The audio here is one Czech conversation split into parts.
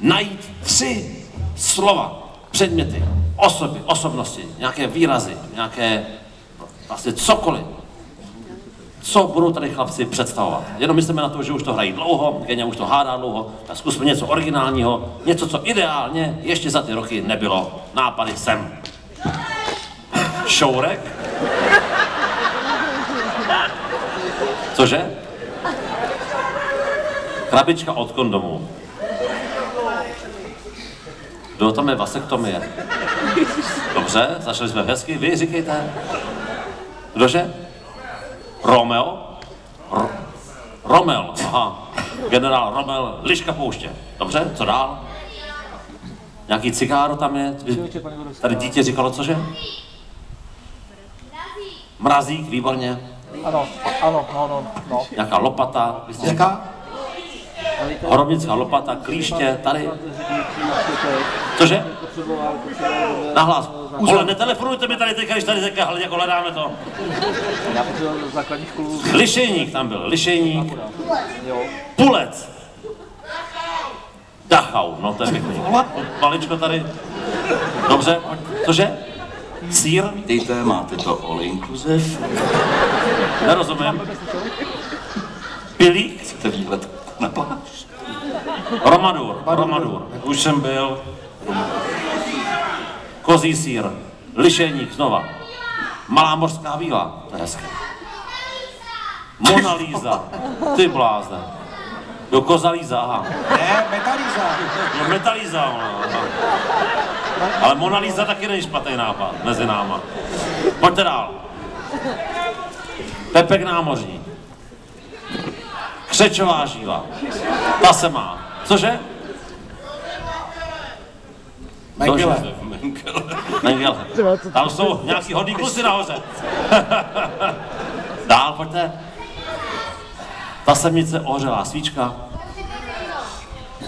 najít tři slova, předměty, osoby, osobnosti, nějaké výrazy, nějaké vlastně cokoliv, co budou tady chlapci představovat. Jenom myslíme na to, že už to hrají dlouho, Genia už to hádá dlouho, tak zkusme něco originálního, něco, co ideálně ještě za ty roky nebylo. Nápady sem. Šourek? Cože? Krabička od kondomů. Kdo tam je vasektomie? Dobře, začali jsme hezky, vy říkejte. Kdože? Romeo? R- Romel, aha. Generál Romel, liška pouště. Dobře, co dál? Nějaký cigáro tam je? Tady dítě říkalo cože? Mrazík, výborně. Ano, ano, no, no, no. Nějaká lopata, vy jste říkal? Jaká? Horobnická lopata, klíště, tady. Cože? Nahlas. Vole, netelefonujte mi tady teďka, když tady teďka hle- jako hledáme to. Já potřeboval základní školu, Lišejník tam byl, lišejník. jo. Pulec. Dachau, no to je pěkný. Maličko tady. Dobře, cože? Sýr? Dejte, máte to all inclusive. Nerozumím. Pilík? Chcete výlet na pláž? Romadur, Romadur. Už jsem byl. Kozí sír, lišejník znova. Malá mořská víla, to je hezké. Mona Lisa, ty blázne. Jo, kozalíza, aha. Ne, metalíza. No metalíza, ona, aha. Ale Mona Lisa taky není špatný nápad mezi náma. Pojďte dál. Pepek námořní. Křečová žíla. Ta se má. Cože? Mengele. Mengele. Tam jsou nějaký hodný kusy nahoře. Dál, pojďte. Ta semnice ohořelá svíčka.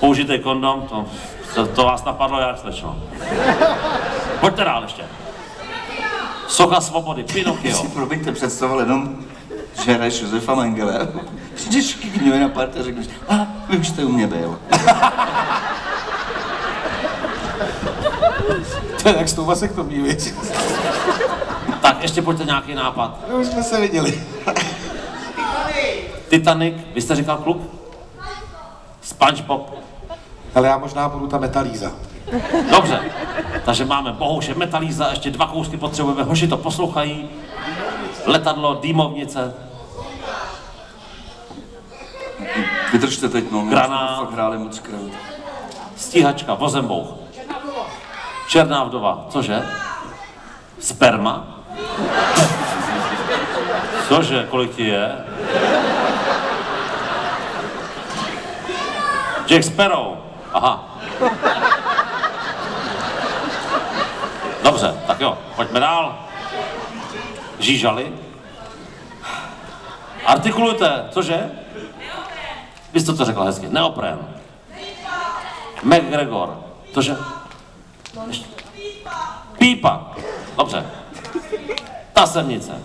Použitý kondom, to, to, to vás napadlo jak slečno. Pojďte dál ještě. Socha svobody, Pinokio. Si promiňte představil jenom, že hraješ Josefa Mengele. Přijdeš k knihu na party a řekneš, a vy už jste u mě byl. To je jak s tou vasektomí, víš? Tak ještě pojďte nějaký nápad. To už jsme se viděli. Titanic, vy jste říkal kluk? SpongeBob. Ale já možná budu ta metalíza. Dobře. Takže máme bohouše metalíza, ještě dva kousky potřebujeme, hoši to poslouchají. Letadlo, dýmovnice, Vydržte teď, no. Granát. fakt hráli moc krát. stíhačka, vozembouch. Černá vdova, cože? Sperma? Cože, kolik ti je? Jack Sparrow. Aha. Dobře, tak jo, pojďme dál. Žížali. Artikulujte, cože? Vy jste to řekla hezky. Neopren. McGregor. Cože? Ještě. Pípa. Dobře. Ta semnice.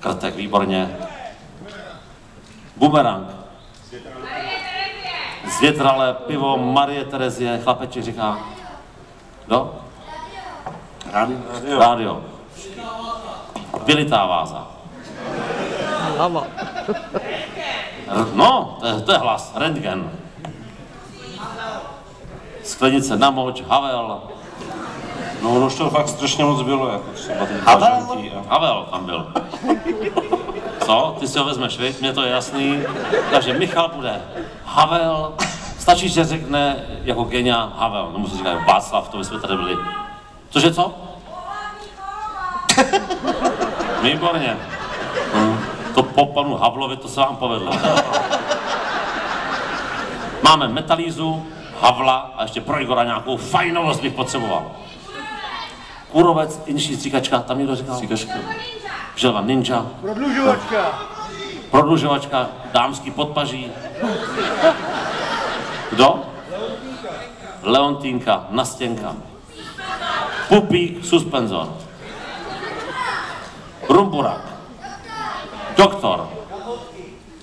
Krtek, výborně. Bumerang. Zvětralé pivo Marie Terezie, chlapeček říká. Kdo? Rádio. Rádio. Vylitá váza. Hlava. No, to je, to je hlas. Rentgen. Sklenice na moč, Havel. No ono už to fakt strašně moc bylo, jako třeba ty Havel? a... Havel tam byl. Co? Ty si ho vezmeš, viď? Mně to je jasný. Takže Michal bude Havel. Stačí, že řekne jako genia Havel. No musí říkat Václav, to by jsme tady byli. Cože co? Výborně. Hm, To po panu Havlovi, to se vám povedlo. Máme metalízu, Havla a ještě pro Igora nějakou fajnovost bych potřeboval. Kurovec, inší stříkačka, tam někdo říkal? Stříkačka. Želva ninja, Prodlužovačka. prodlužovačka, dámský podpaží. Kdo? Leontýnka, nastěnka. Pupík, suspenzor. Rumburak. Doktor.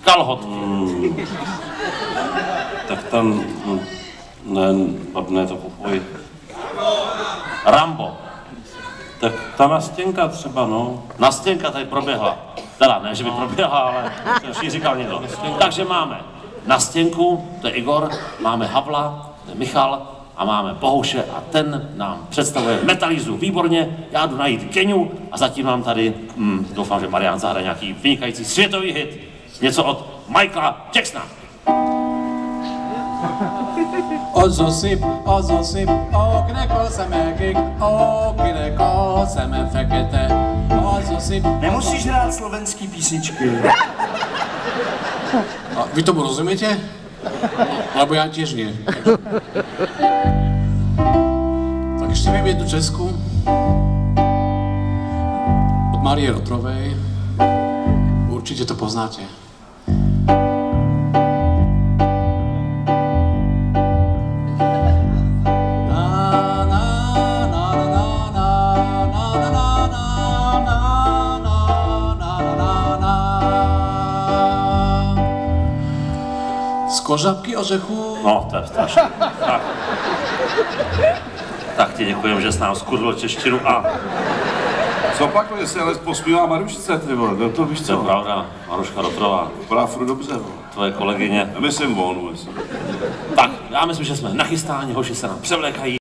Kalhotky. Tak tam... hm, Ne, ne, to kupuji. Rambo. Tak ta nastěnka třeba, no. Nastěnka tady proběhla. Teda ne, že by proběhla, ale to už jí říkal někdo. Takže máme Nastěnku, to je Igor, máme Havla, to je Michal a máme Bohouše a ten nám představuje metalízu. Výborně, já jdu najít Keniu a zatím mám tady, hm, doufám, že Marian zahraje nějaký vynikající světový hit. Něco od Michaela Jacksona. A szép, akinek a szeme kék, akinek a szeme fekete. A szép. Nemusíš hrát slovenský písničky. A vy tomu rozumiete? Albo ja też nie. Tak jeszcze wiem jedną czesku od Marii Rotrowej. Určitě to poznáte. Z kožabky ořechů. No, to je strašné. Tak. tak ti děkujeme, že jsi nám skurvil češtinu a Co pak, že se ale posmívá Marušce, ty vole, no to víš to je co? pravda, Maruška Rotrová, Vypadá furt dobře, vole. tvoje kolegyně. Já myslím on, myslím. Tak, já myslím, že jsme nachystáni, hoši se nám převlékají.